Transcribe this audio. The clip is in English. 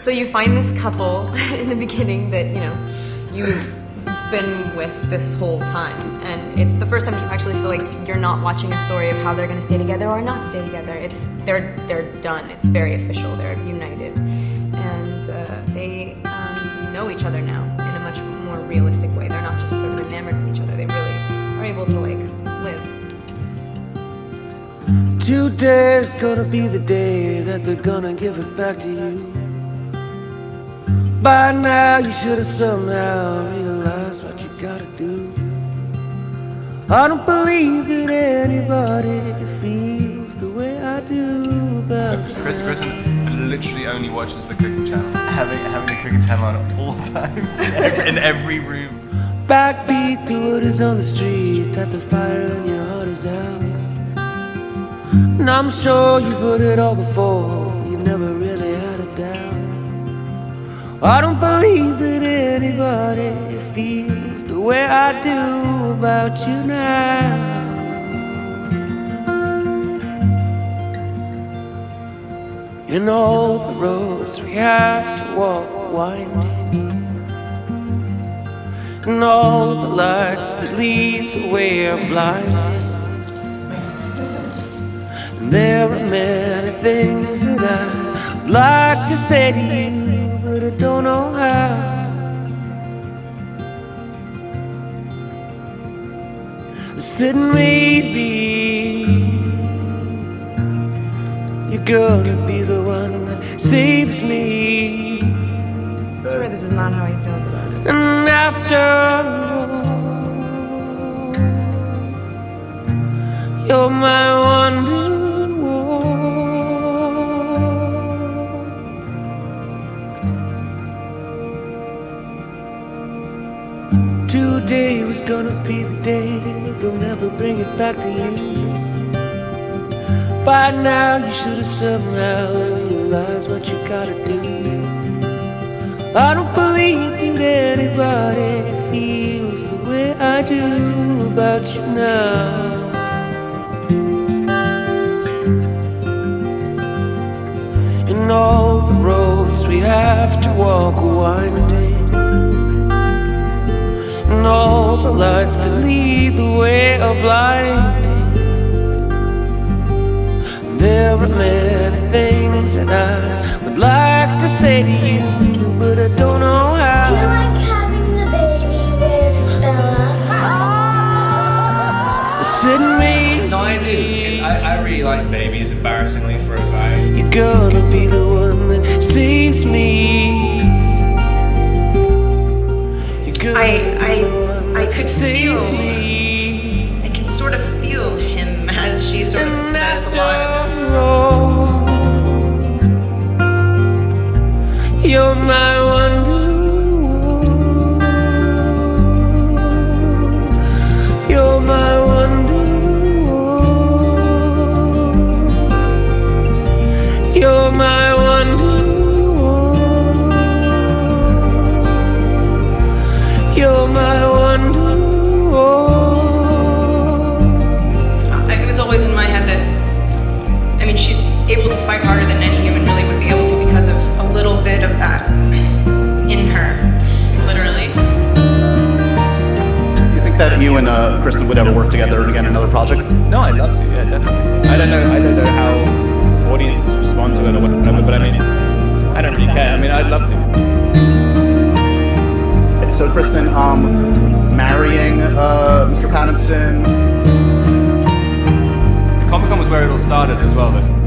So you find this couple in the beginning that, you know, you've been with this whole time. And it's the first time you actually feel like you're not watching a story of how they're gonna stay together or not stay together. It's they're they're done. It's very official. They're united. And uh, they um, know each other now in a much more realistic way. They're not just sort of enamored with each other. They really are able to like live. Today's gonna be the day that they're gonna give it back to you. By now, you should have somehow realized what you gotta do. I don't believe that anybody feels the way I do about Chris you. Kristen literally only watches the cooking channel. Having having the cooking channel on at all times in every, in every room. Backbeat to what is on the street, that the fire in your heart is out. And I'm sure you've heard it all before, you never really had a doubt. I don't believe that anybody feels the way I do about you now. In all the roads we have to walk winding And all the lights that lead the way are blinding And there are many things that I'd like to say to you I don't know how I said maybe You're gonna be the one that saves me I swear this is not how he feels about it. And after all, you're my wonder Today was gonna be the day they'll never bring it back to you. By now, you should have somehow realized what you gotta do. I don't believe that anybody feels the way I do about you now. In all the roads we have to walk are winding, and all the lights that lead the way are blinding. There are many things that I would like to say to you, but I don't know Do you how. like having the baby with Bella? Oh. Send me. No, I do. Because I, I really like babies, embarrassingly for a guy. You're gonna be the one that saves me. Saves me. I can sort of feel him as she sort of says a lot of it. after all, You're my wonder. You're my wonder. You're my wonder. You're my and uh, Kristen would ever work together again in another project? No, I'd love to. Yeah, definitely. I don't know. I don't know how audiences respond to it or whatever, but I mean, I don't really care. I mean, I'd love to. So, Kristen, um, marrying uh, Mr. Pattinson. Comic Con was where it all started as well. But